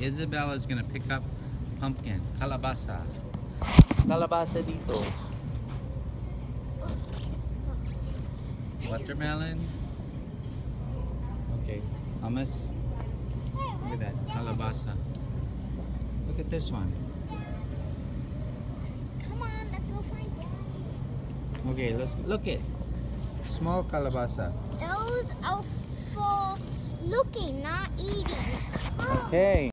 Isabella is gonna pick up pumpkin, calabaza. Calabaza dito. Watermelon. Okay, hummus. Look at that, calabaza. Look at this one. Come on, let's go find Daddy. Okay, let's look it. Small calabaza. Those are for looking, not eating. Okay.